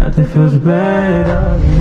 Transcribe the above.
Nothing feels better